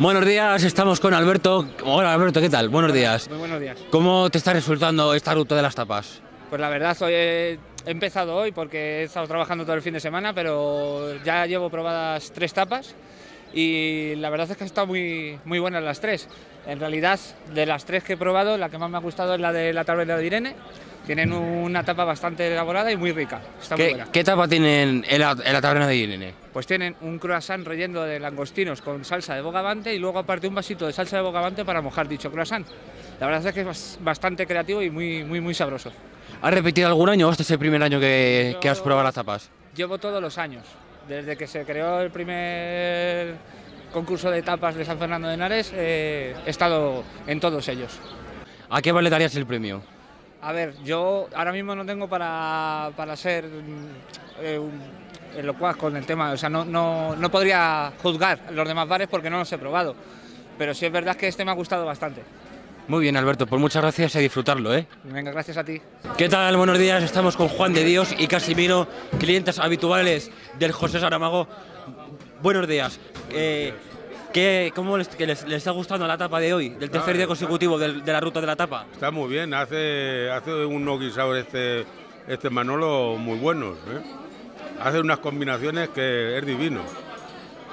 Buenos días, estamos con Alberto. Hola Alberto, ¿qué tal? Buenos días. Muy buenos días. ¿Cómo te está resultando esta ruta de las tapas? Pues la verdad, hoy he empezado hoy porque he estado trabajando todo el fin de semana, pero ya llevo probadas tres tapas y la verdad es que han estado muy, muy buenas las tres. En realidad, de las tres que he probado, la que más me ha gustado es la de la taberna de Irene. Tienen una tapa bastante elaborada y muy rica. Está muy ¿Qué, buena. qué tapa tienen en la, en la taberna de Irene? Pues tienen un croissant relleno de langostinos con salsa de bogavante y luego aparte un vasito de salsa de bogavante para mojar dicho croissant. La verdad es que es bas- bastante creativo y muy, muy, muy sabroso. ¿Has repetido algún año o este es el primer año que, que has probado las tapas? Llevo todos los años, desde que se creó el primer concurso de tapas de San Fernando de Henares, eh, he estado en todos ellos. ¿A qué vale darías el premio? A ver, yo ahora mismo no tengo para, para ser mm, eh, un- eh, locuaz con el tema, o sea, no, no, no podría juzgar los demás bares porque no los he probado, pero sí es verdad que este me ha gustado bastante. Muy bien, Alberto, pues muchas gracias y a disfrutarlo, ¿eh? Venga, gracias a ti. ¿Qué tal? Buenos días, estamos con Juan de Dios y Casimiro, clientes habituales del José Saramago. Buenos días. Eh, ¿qué- ¿Cómo les, que les, les está gustando la tapa de hoy, del tercer día consecutivo del- de la ruta de la tapa? Está muy bien, hace, hace unos guisados este, este Manolo muy buenos. ¿eh? Hace unas combinaciones que es divino.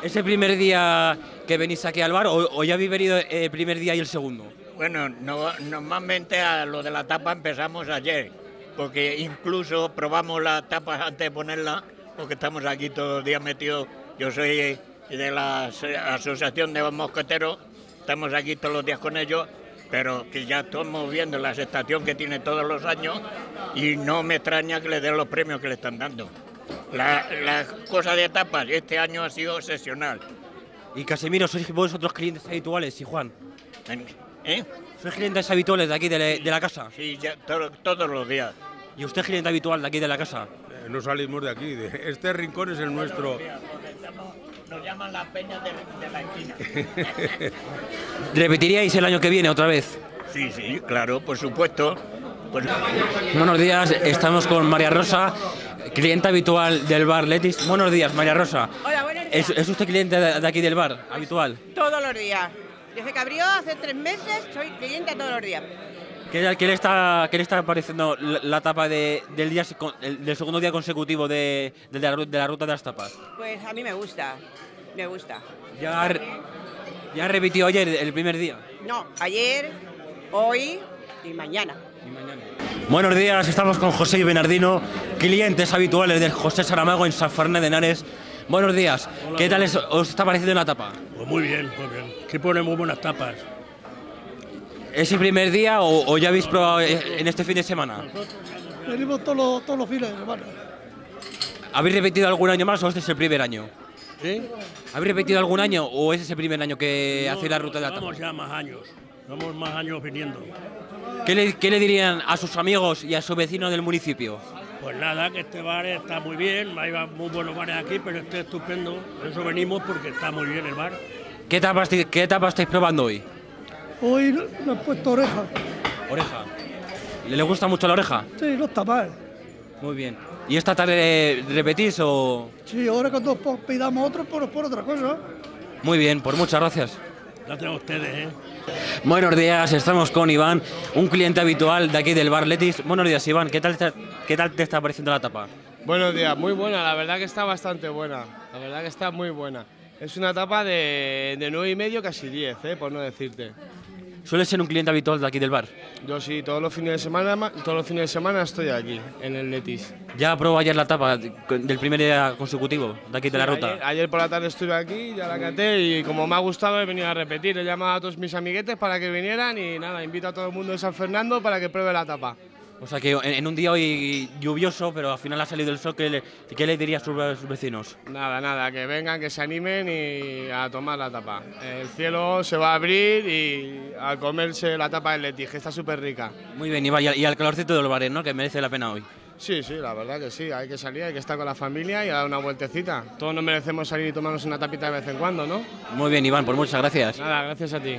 ¿Es el primer día que venís aquí al bar o, o ya habéis venido el primer día y el segundo? Bueno, no- normalmente a lo de la tapa empezamos ayer, porque incluso probamos la tapa antes de ponerla, porque estamos aquí todos los días metidos. Yo soy de la aso- Asociación de Mosqueteros, estamos aquí todos los días con ellos, pero que ya estamos viendo la aceptación que tiene todos los años y no me extraña que le den los premios que le están dando. La, la cosa de tapas este año ha sido excepcional. Y Casimiro, sois vosotros clientes habituales, y Juan. ¿Eh? ¿Sois clientes habituales de aquí de, la- de la casa? Sí, ya todos los días. ¿Y usted es cliente habitual de aquí de la casa? Eh, No salimos de aquí. de- Este rincón es el nuestro. Nos llaman la peña de, de la esquina. ¿Repetiríais el año que viene otra vez? Sí, sí, claro, por supuesto. Pues, Buenos días, estamos con María Rosa, cliente habitual del bar Letis. Buenos días, María Rosa. Hola, buenos ¿Es, días. es usted cliente de, de aquí del bar habitual? Todos los días. Desde que abrió hace tres meses, soy cliente todos los días. ¿Qué, qué le, está, qué le está pareciendo la, la tapa de- del, día, el- del segundo día consecutivo de, de la, ru- de la ruta de las tapas? Pues a mí me gusta, me gusta. Ya, ya repitió ayer el primer día. No, ayer, hoy y mañana. Buenos días, estamos con José y Bernardino, clientes habituales del José Saramago en San Fernando de Henares. Buenos días, ¿qué tal es- os está pareciendo la tapa? Pues muy bien, muy bien. Que pone muy buenas tapas. ¿Es el primer día o, o ya habéis probado eh, en este fin de semana? Venimos todos los, todos los fines de semana. ¿Habéis repetido algún año más o este es el primer año? ¿Sí? ¿Habéis repetido algún año o ese es el primer año que hacéis la ruta de la? Vamos ya más años. Vamos más años viniendo. ¿Qué le, qué le dirían a sus amigos y a sus vecinos del municipio? Pues nada, que este bar está muy bien. Hay muy buenos bares aquí, pero este es estupendo. Por eso venimos porque está muy bien el bar. ¿Qué etapa, qué etapa estáis probando hoy? Hoy le han puesto oreja. Oreja. ¿Le, le gusta mucho la oreja? Sí, no está mal. Muy bien. ¿Y esta tarde repetís o...? Sí, ahora cuando pidamos otro, por, por otra cosa. Muy bien, pues muchas gracias. Gracias a ustedes, ¿eh? Buenos días, estamos con Iván, un cliente habitual de aquí del bar Letis. Buenos días, Iván, ¿qué tal, te- qué tal te está pareciendo la tapa? Buenos días, muy buena, la verdad que está bastante buena, la verdad que está muy buena. Es una tapa de, de 9 y medio, casi 10, ¿eh? por no decirte. ¿Sueles ser un cliente habitual de aquí del bar? Yo sí, todos los fines de semana, ma- todos los fines de semana estoy aquí, en el Letis. ¿Ya probó ayer la tapa del primer día consecutivo de aquí de la ruta? Ayer, ayer por la tarde estuve aquí, ya la caté y como me ha gustado he venido a repetir. He llamado a todos mis amiguetes para que vinieran y nada, invito a todo el mundo de San Fernando para que pruebe la tapa. O sea que en, en un día hoy lluvioso, pero al final ha salido el sol, ¿qué le, qué le diría a sus, a sus vecinos? Nada, nada, que vengan, que se animen y a tomar la tapa. El cielo se va a abrir y a comerse la tapa del Letis, que está súper rica. Muy bien, Iván, y al, y al calorcito de los bares, ¿no? Que merece la pena hoy. Sí, sí, la verdad que sí, hay que salir, hay que estar con la familia y a dar una vueltecita. Todos nos merecemos salir y tomarnos una tapita de vez en cuando, ¿no? Muy bien, Iván, pues muchas gracias. Nada, gracias a ti.